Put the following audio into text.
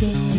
show.